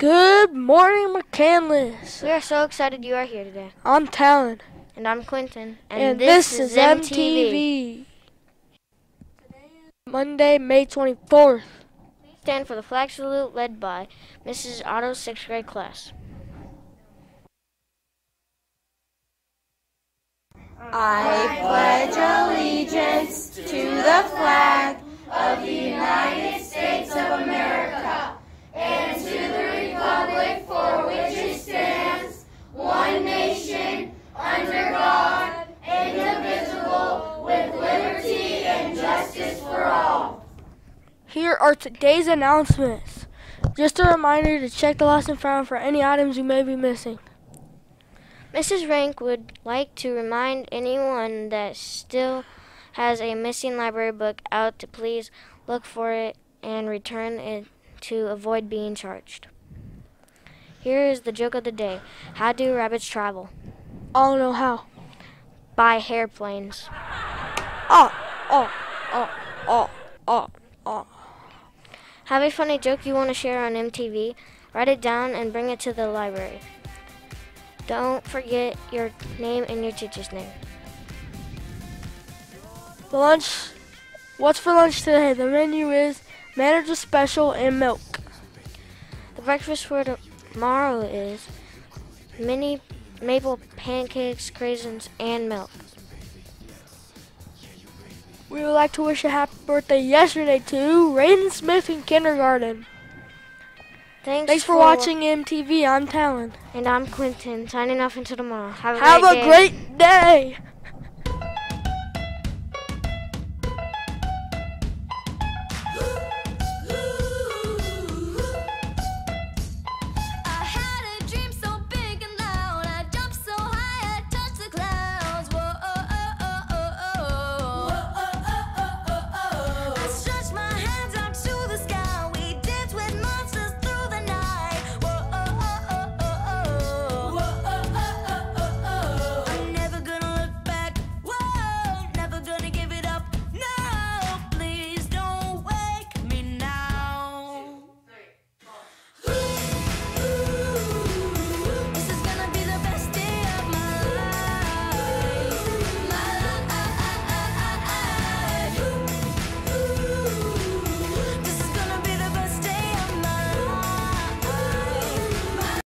Good morning, McCandless. We are so excited you are here today. I'm Talon. And I'm Quentin. And, And, this, is MTV. Today is Monday, May 24th. Stand for the flag salute led by Mrs. Otto's sixth grade class. I pledge allegiance are today's announcements. Just a reminder to check the lost and found for any items you may be missing. Mrs. Rank would like to remind anyone that still has a missing library book out to please look for it and return it to avoid being charged. Here is the joke of the day. How do rabbits travel? I don't know how. By hairplanes. Oh, ah, oh, ah, oh, ah, oh, oh, oh. Have a funny joke you want to share on MTV? Write it down and bring it to the library. Don't forget your name and your teacher's name. The lunch. What's for lunch today? The menu is manager special and milk. The breakfast for tomorrow is mini maple pancakes, craisins, and milk. We would like to wish a happy birthday yesterday to Raiden Smith in kindergarten. Thanks, Thanks for watching MTV. I'm Talon. And I'm Quentin, signing off until tomorrow. Have a Have great a day. great day.